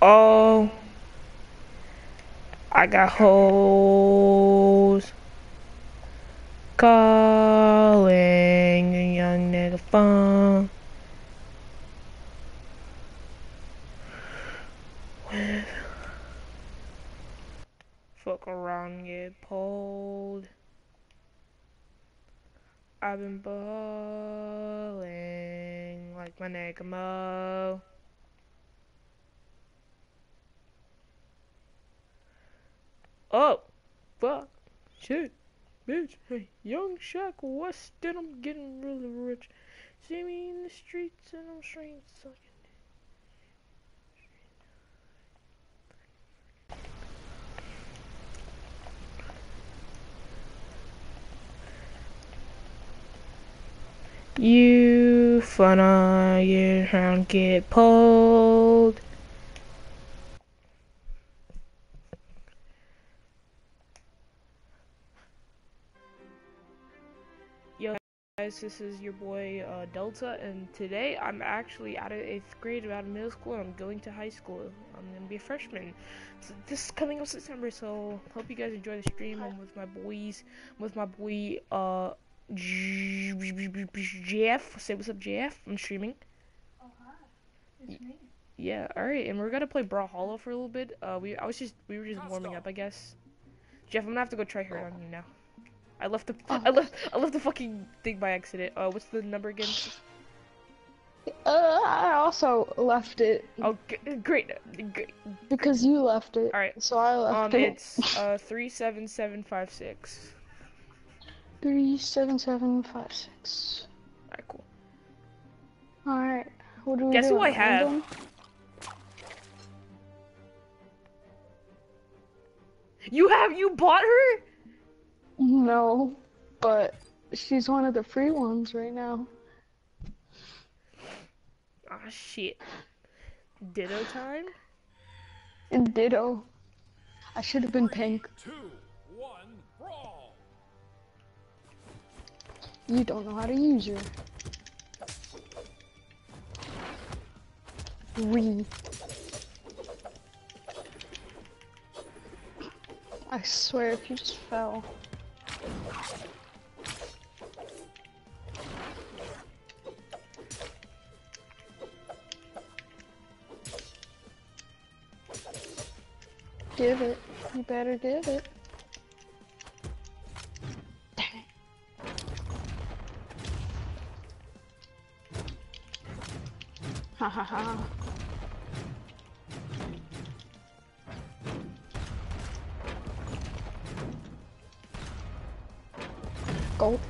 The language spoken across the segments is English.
Oh, I got hoes calling a young nigga phone. Fuck around, get pulled. I've been balling like my nigga Mo. Oh, fuck, shit, bitch. Hey, young Shaq Weston, I'm getting really rich. See me in the streets and I'm straight sucking. You funna get around, get pulled. Guys, this is your boy uh, Delta, and today I'm actually out of eighth grade, out of middle school, and I'm going to high school. I'm gonna be a freshman. So this is coming up September, so hope you guys enjoy the stream. I'm with my boys, with my boy uh Jeff. Say what's up, Jeff. I'm streaming. Oh hi, it's me. Yeah, all right, and we're gonna play Brawlhalla for a little bit. Uh, we I was just we were just warming up, I guess. Jeff, I'm gonna have to go try hard on you now. I left the I left I left the fucking thing by accident. Uh, what's the number again? Uh, I also left it Oh, g- great, great. because you left it. All right. So I left Um, it. it's uh three seven seven five six. Three seven seven five six. All right, cool. All right. What do we Guess do? who I have? You have you bought her? No, but she's one of the free ones right now. Ah shit. Ditto time. And Ditto. I should have been pink. Two, one, brawl! You don't know how to use her. We. I swear if you just fell. Give it. You better give it. Dang it. Ha ha ha. Gulp.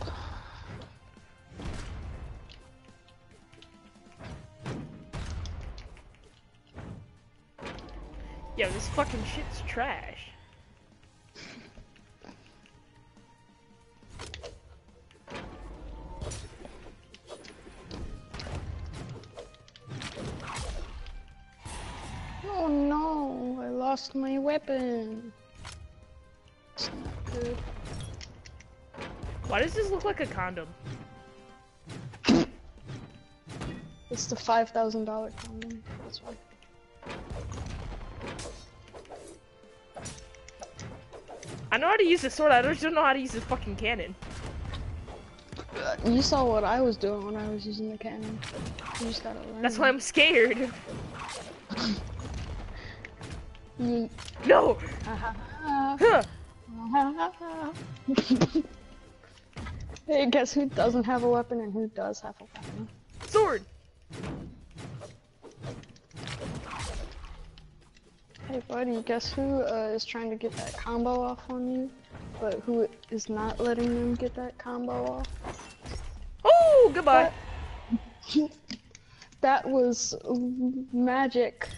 Yo, this fucking shit's trash. Oh no, I lost my weapon. It's not good. Why does this look like a condom? It's the five thousand dollar condom. That's why. Know how to use the sword. I just don't know how to use the fucking cannon. You saw what I was doing when I was using the cannon. You just gotta learn. That's why I'm scared. Yeet. No. Huh. hey, guess who doesn't have a weapon and who does have a weapon? Sword. Hey, buddy, guess who uh, is trying to get that combo off on you, but who is not letting them get that combo off? Oh, goodbye. That was magic.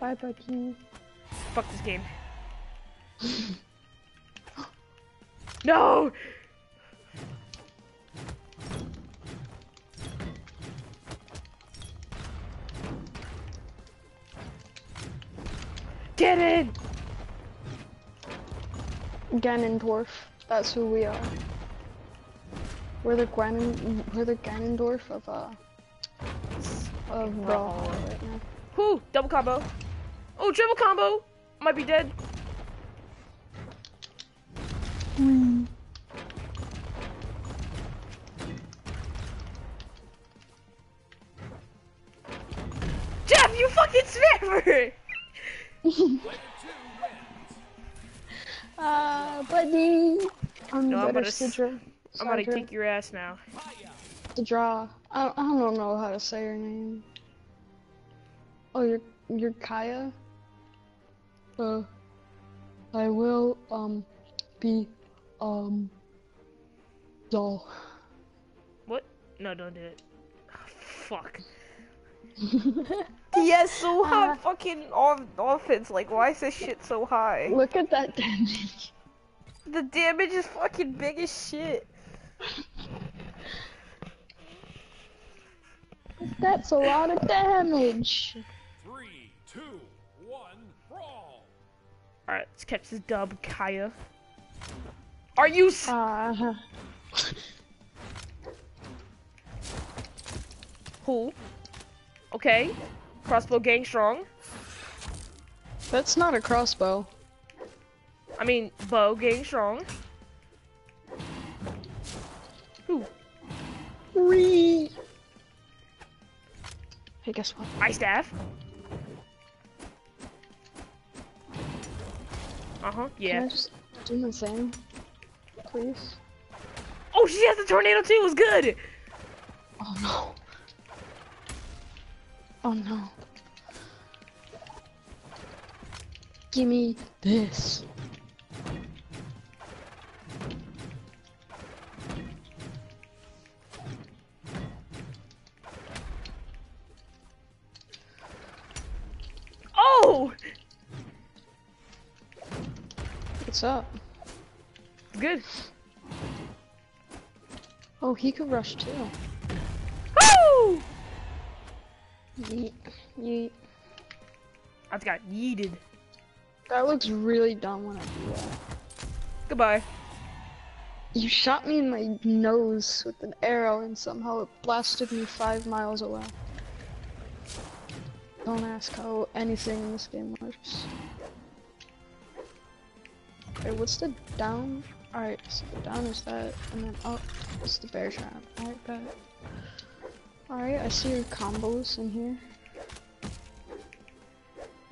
Bye, buddy. Fuck this game. no. Get in. Ganondorf. That's who we are. We're the Ganon, we're the Ganondorf of uh of Brawlhalla right now. Whoo! Double combo. Oh, triple combo. Might be dead. Fucking spammer! Player two wins. Uh, buddy. I'm No, I'm gonna Sidra. I'm gonna kick your ass now. To draw. I, I don't know how to say your name. Oh, you're you're Kaya. Uh, I will um be um doll. What? No, don't do it. Ah, fuck. Yes, so high Uh, fucking off offense. Like, why is this shit so high? Look at that damage. The damage is fucking big as shit. That's a lot of damage. Three, two, one, brawl. Alright, let's catch this dub, Kaya. Are you s- Uh, Who? Okay. Crossbow gang strong. that's not a crossbow. I mean, bow gang strong. Who? Three. Hey, guess what? Ice staff. Uh huh. yeah. Can. I just do my thing, please? Oh, she has the tornado too. It was good. Oh no. Oh no. Give me this. Oh, What's up? good. Oh, he could rush too. Woo! Yeet. Yeet. I just got yeeted. That looks really dumb when I do that. Goodbye. You shot me in my nose with an arrow and somehow it blasted me five miles away. Don't ask how anything in this game works. Okay, what's the down? Alright, so the down is that, and then up is the bear trap. Alright, bet. Alright, I see your combos in here.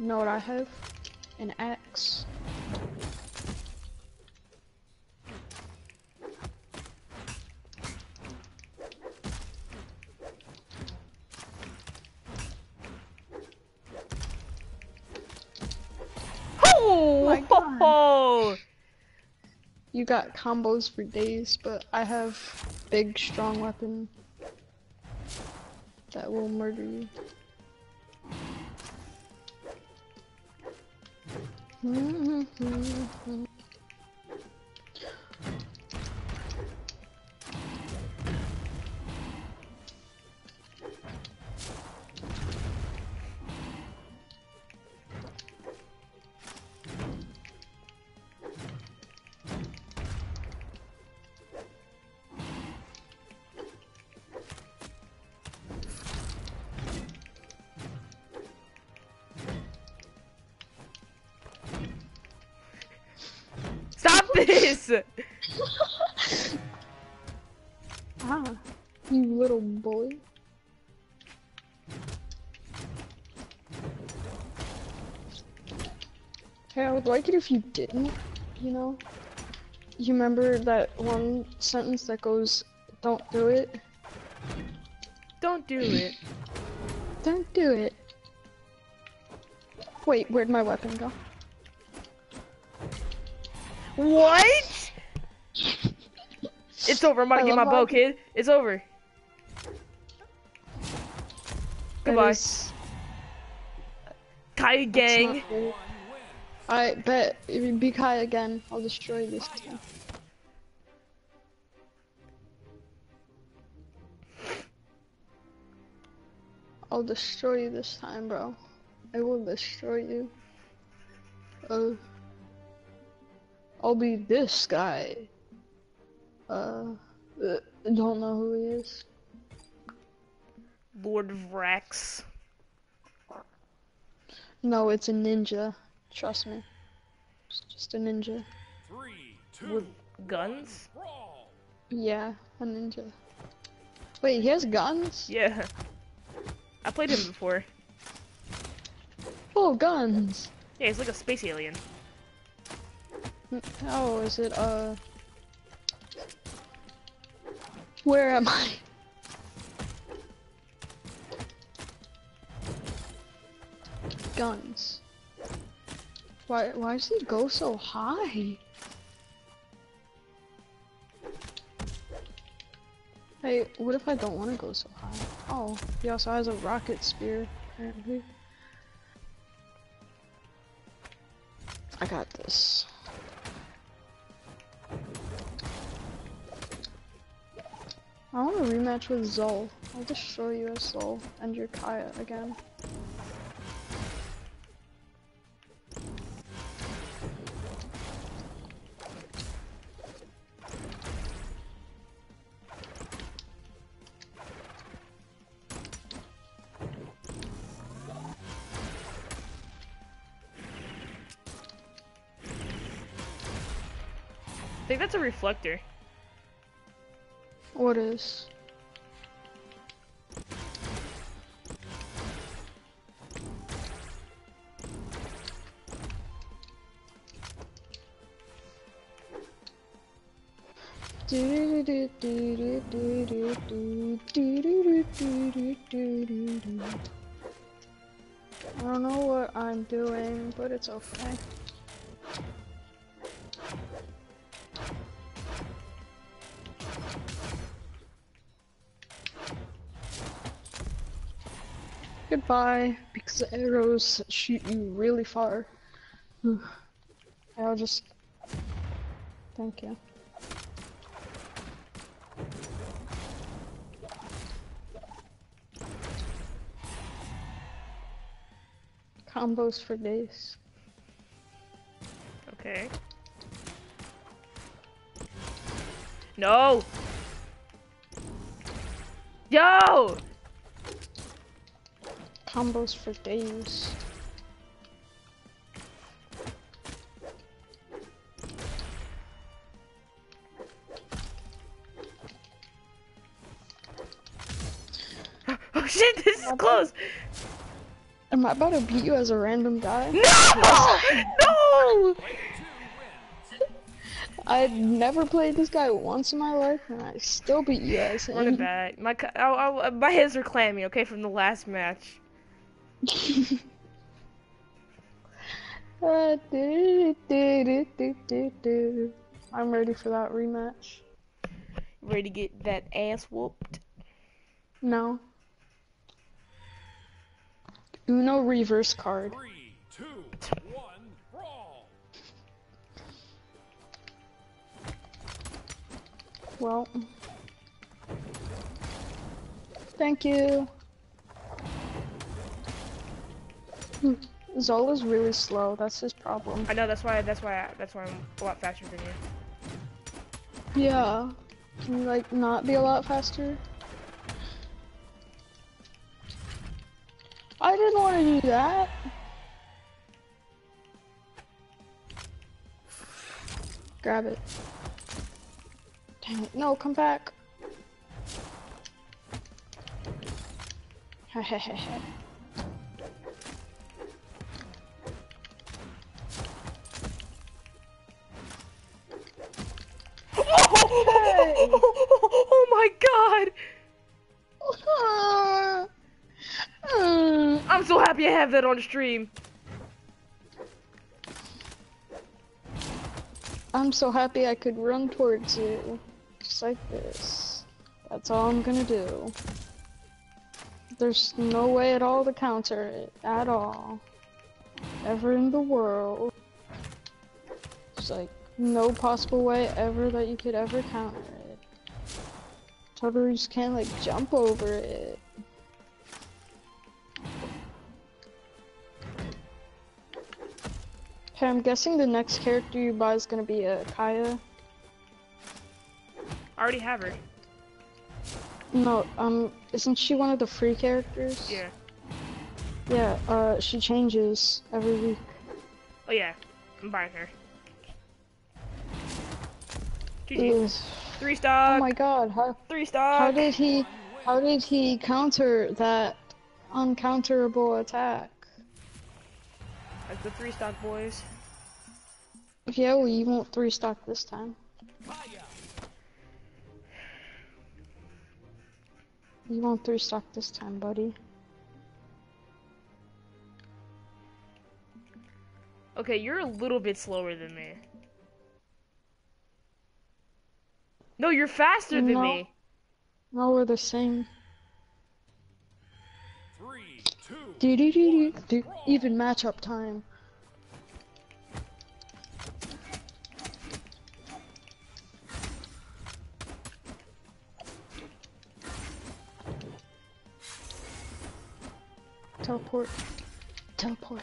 You know what I have? An axe. Oh, oh, You got combos for days, but I have big, strong weapon that will murder you. Stop it if you didn't, you know? You remember that one sentence that goes, don't do it? Don't do it. Don't do it. Wait, where'd my weapon go? What? It's over. I'm about I to get my bow, kid. It's over. Goodbye. is- Kai gang. not good. One wins. I bet if you be Kai again, I'll destroy this. I'll destroy you this time, bro. I will destroy you. Oh. I'll be this guy. Uh, uh, don't know who he is. Lord of Rex. No, it's a ninja. Trust me. It's just a ninja. Three, two, With guns? brawl. Yeah, a ninja. Wait, he has guns? Yeah. I played him before. Oh, guns! Yeah, he's like a space alien. Oh, is it, uh... Where am I? Guns. Why, why does he go so high? Hey, what if I don't want to go so high? Oh, he also has a rocket spear, apparently. I got this. I want a rematch with Zol. I'll destroy you as Zol and your Kaya again. Think that's a reflector. What is? I don't know what I'm doing, but it's okay. Goodbye, because the arrows shoot you really far. I'll just... Thank you. Combos for days. Okay. No! Yo! Combos for days. Oh shit, this is close! Am I about to beat you as a random guy? No! No! I've never played this guy once in my life, and I still beat you as Run it him. back. My, I, I, uh, my hands are clammy, okay, from the last match. Uh, do, do, do, do, do, do. I'm ready for that rematch. Ready to get that ass whooped? No. Uno reverse card. Three, two, one, brawl. Well. Thank you. Zola's really slow. That's his problem. I know, that's why, that's why, I, that's why I'm a lot faster than you. Yeah. Can you like not be a lot faster? I didn't want to do that. Grab it. Dang it. No, come back. Hehehehe. My god! I'm so happy I have that on stream. I'm so happy I could run towards you. Just like this. That's all I'm gonna do. There's no way at all to counter it. At all. Ever in the world. There's like no possible way ever that you could ever counter it. Just can't like jump over it. Okay, I'm guessing the next character you buy is gonna be a Kaya. I already have her. No, um, isn't she one of the free characters? Yeah. Yeah, uh, she changes every week. Oh yeah, I'm buying her. GG. Three Oh Oh my god, how, Three stock. how did he, how did he counter that uncounterable attack? Like the three stock boys. Yeah, well, you won't three stock this time. You won't three stock this time, buddy. Okay, you're a little bit slower than me. No, you're faster than No. me. No, we're the same. Three, two, Do do do do do. Even matchup time. Teleport. Teleport. Teleport.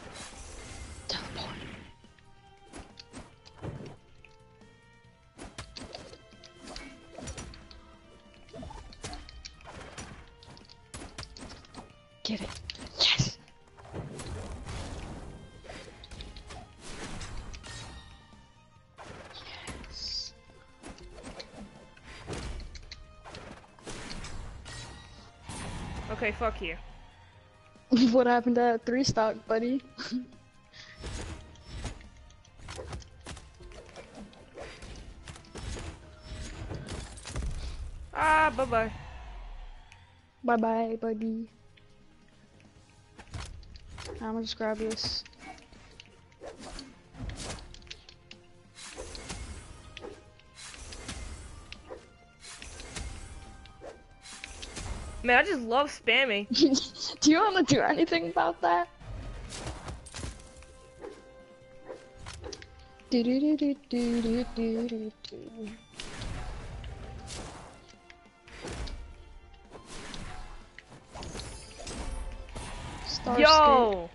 Okay, fuck you. what happened to that three stock, buddy? Ah, bye bye. bye bye, buddy. I'm gonna just grab this. Man, I just love spamming. do you want to do anything about that? Do do do do do do do do do. Yo!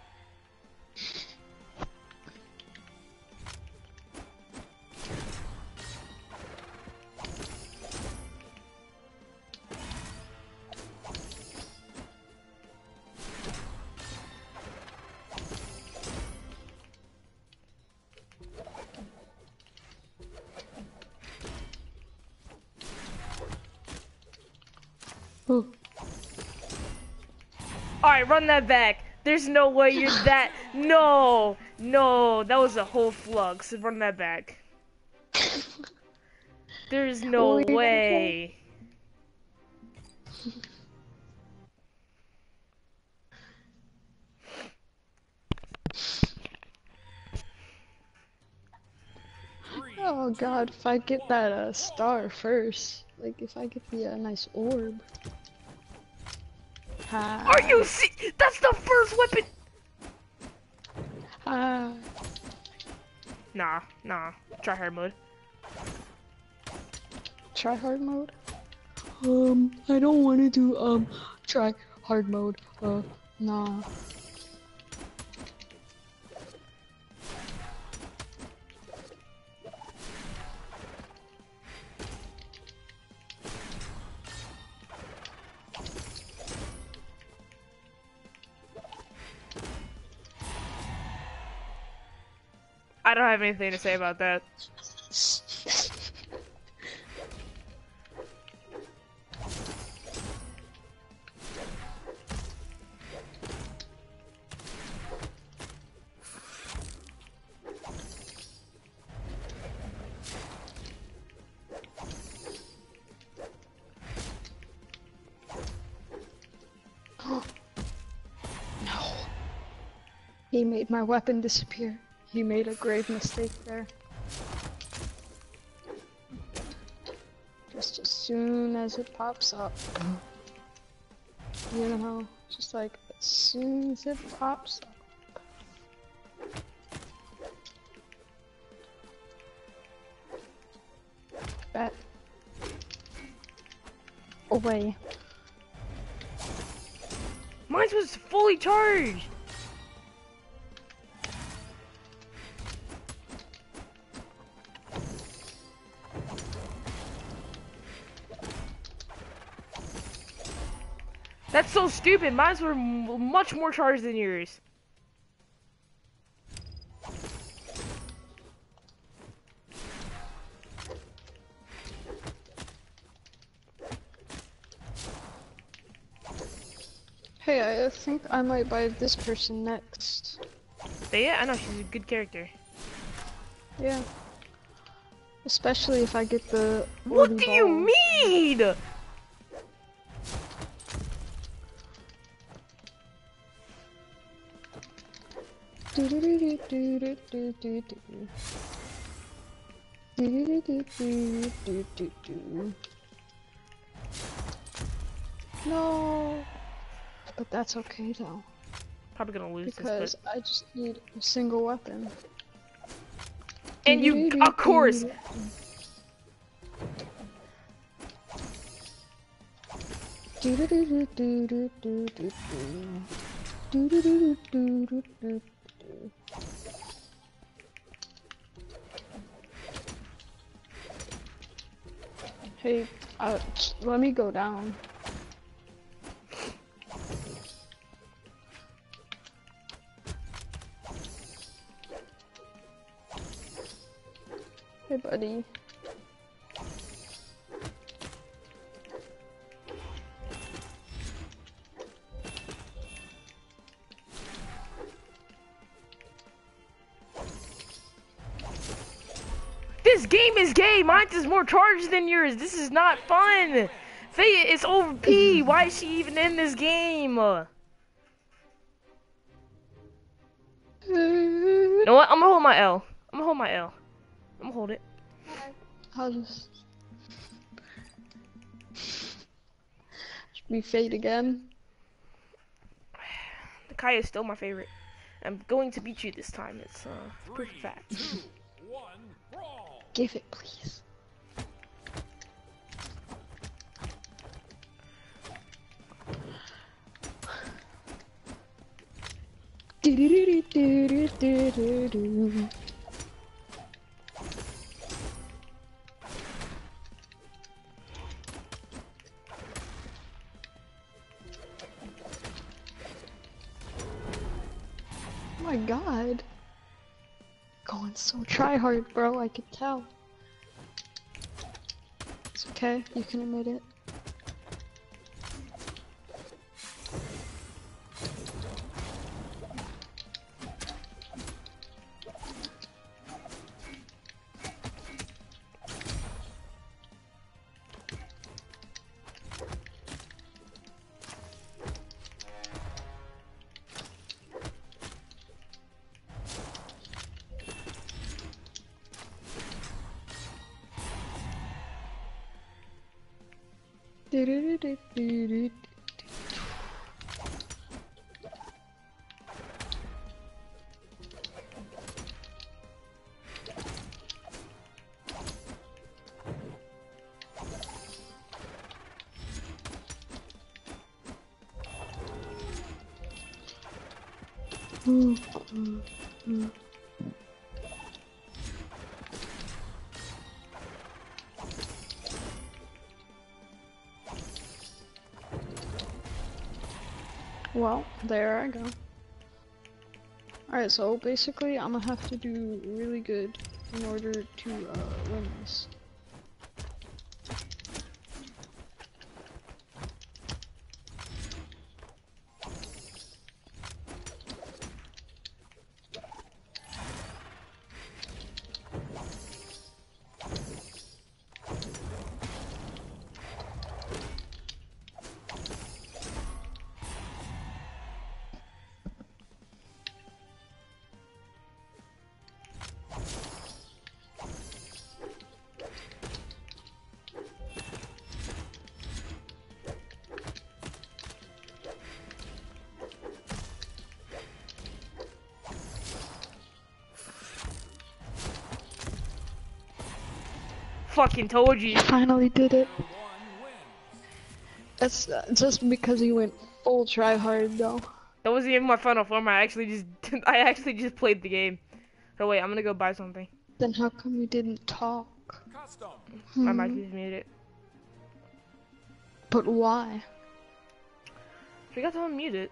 Ooh. Alright, run that back. There's no way you're that. No! No, that was a whole flux. Run that back. There's no What were you gonna way. Oh god, if I get that uh, star first, like if I get the uh, nice orb. Ha, Are you see? That's the first weapon! ha. Nah, nah. Try hard mode. Try hard mode? Um, I don't want to do, um, try hard mode. Uh, nah. I don't have anything to say about that. He made my weapon disappear. He made a grave mistake there. Just as soon as it pops up. You know, just like as soon as it pops up. Bet. Away. Mine was fully charged. That's so stupid. Mine's were much more charged than yours. Hey, I think I might buy this person next. Thea? I know she's a good character. Yeah. Especially if I get the. What Woody do you ball. mean? Do-do-do-do-do-do-do-do. Do-do-do-do-do-do-do. No, but that's okay though Probably gonna lose because this, but I just need a single weapon. and you, of course, Do-do-do-do-do-do-do-do. Do-do-do-do-do-do-do. Hey, uh, let me go down. Hey, buddy. Is more charged than yours. This is not fun. Thea is OP. Why is she even in this game? You know what? I'm gonna hold my L. I'm gonna hold my L. I'm gonna hold it. I'll just. Should we fade again? The Kai is still my favorite. I'm going to beat you this time. It's uh, it's proof of fact. Two, one, brawl. Give it, please. Do-do-do-do-do-do-do-do. Oh my god. Going so try hard, bro, I could tell. It's okay, you can admit it. Do-do-do-do-do-do. Well, there I go. Alright, so basically I'm gonna have to do really good in order to uh, win this. Fucking told you. Finally did it. That's uh, just because he went full try hard though. That wasn't even my final form. I actually just I actually just played the game. Oh wait, I'm gonna go buy something. Then how come you didn't talk? Custom. I might Hmm, just mute it. But why? Forgot to unmute it.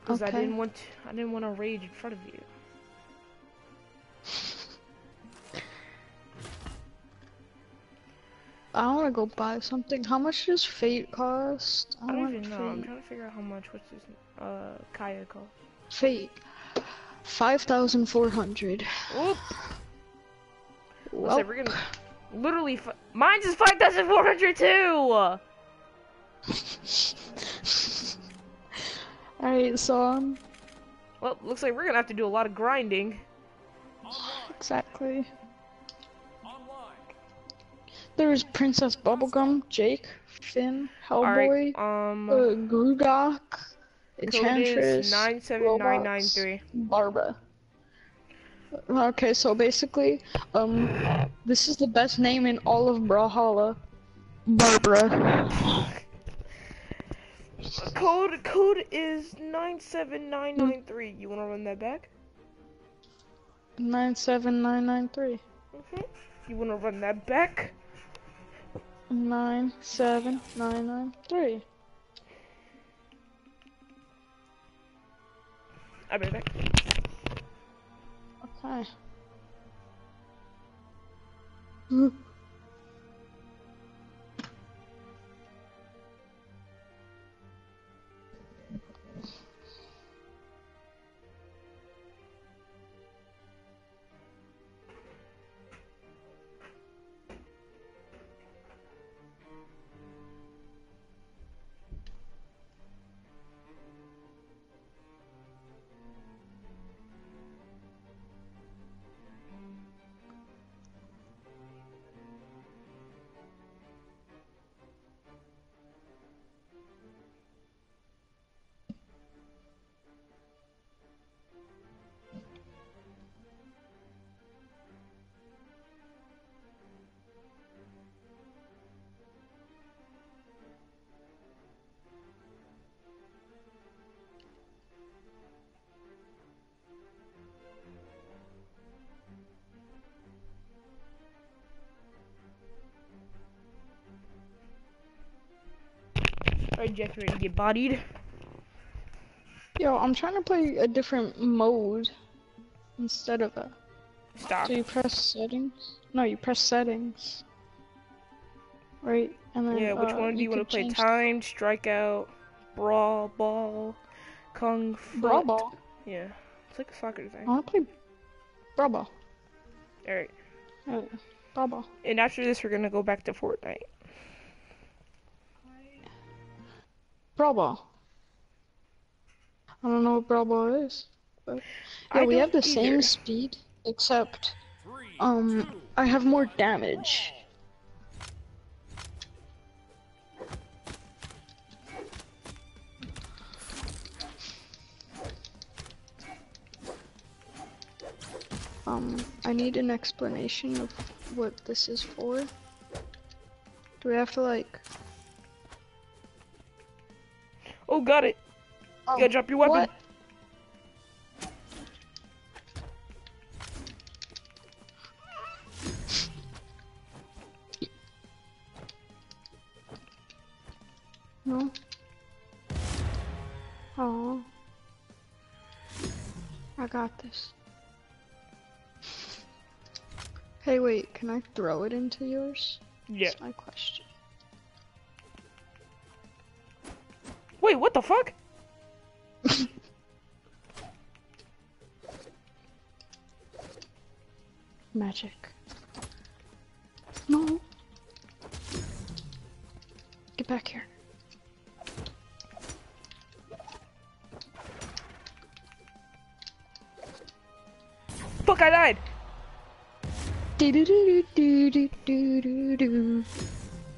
Because I Okay. didn't want to, I didn't want to rage in front of you. I want to go buy something. How much does Fait cost? I don't even know. I'm trying to figure out how much what's this uh Kaya cost. Fait. 5,400. Oop. Well, Listen, we're gonna literally mine's is five thousand four hundred too. Alright, so, um, Well, looks like we're gonna have to do a lot of grinding. exactly. There's Princess Bubblegum, Jake, Finn, Hellboy, Alright, um, uh, Grugok, Enchantress, nine seven nine nine Robots. Barbara. Okay, so basically, um, this is the best name in all of Brawlhalla. Barbara. Code code is nine seven nine nine three. You wanna run that back? 97993. Mhm. You wanna run that back? 97993. I bet back. Okay. Alright, Jack, ready to get bodied? Yo, I'm trying to play a different mode instead of a. Stop. So you press settings? No, you press settings. Right, and then. Yeah, which uh, one do you, want to play? Time, strikeout, brawl, ball, kung fu. Brawl ball. Yeah, it's like a soccer I thing. wanna play Brawl ball. Alright, Uh, Brawl ball. and after this, we're gonna go back to Fortnite. Brawl ball. I don't know what Brawl ball is. But yeah, I we have the don't same speed, except um, I have more damage. Um, I need an explanation of what this is for. Do we have to like? Got it. Oh, You gotta drop your weapon. what? No. Oh. I got this. Hey, wait, can I throw it into yours? Yeah. That's my question. Wait, what the fuck? Magic. No. Get back here. Fuck, I died. Do do do do do do do do.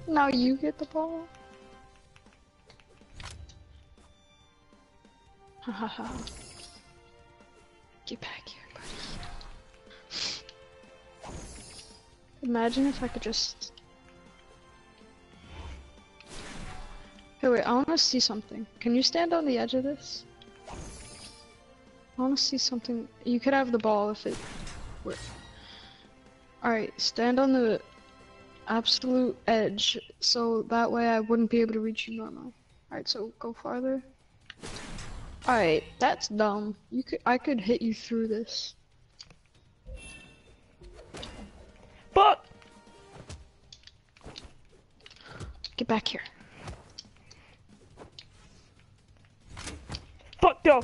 Now you get the ball. Ha ha ha. Get back here, buddy. Imagine if I could just. Hey, wait, I want to see something. Can you stand on the edge of this? I want to see something. You could have the ball if it were. Alright, stand on the absolute edge so that way I wouldn't be able to reach you normally. Alright, so go farther. Alright, that's dumb. You could I could hit you through this. But Get back here. Fuck no!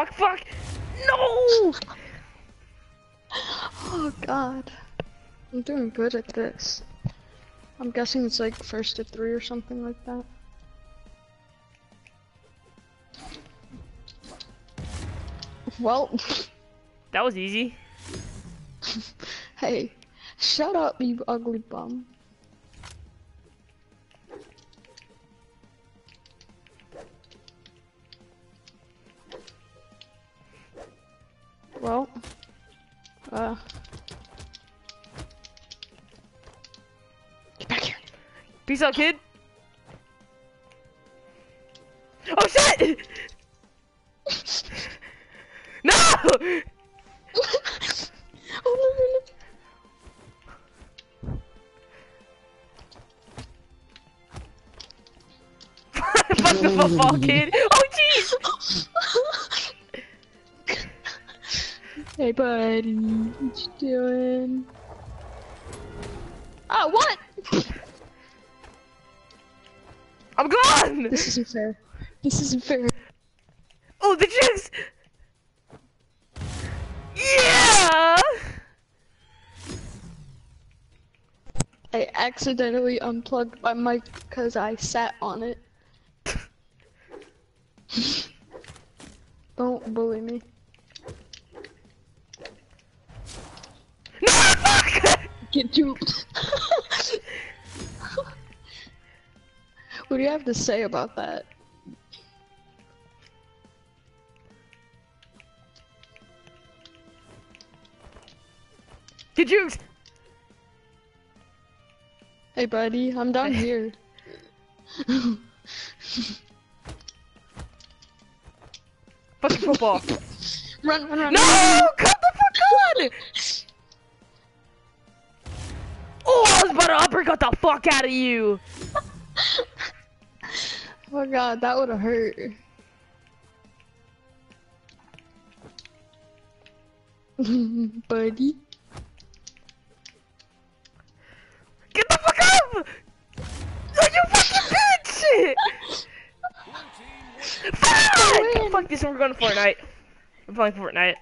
Fuck, fuck! No! Oh god. I'm doing good at this. I'm guessing it's like first to three or something like that. Well, That was easy. hey, shut up, you ugly bum. Peace out, kid. Isn't fair. This isn't fair. Oh, the chicks! Yeah! I accidentally unplugged my mic because I sat on it. Don't bully me. No, fuck! Get duped. what do you have to say about that? Get jukes! Hey buddy, I'm down here. Fucking football. run, run, run. No! Come the fuck on! Oh, I was about to uppercut the fuck out of you! Oh god, that would have hurt. buddy. Get the fuck up! Oh, you fucking bitch! Blue team wins. Fuck! Fuck this, we're going to Fortnite. I'm playing Fortnite.